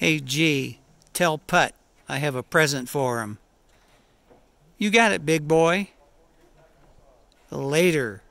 Hey, G, tell Putt I have a present for him. You got it, big boy. Later.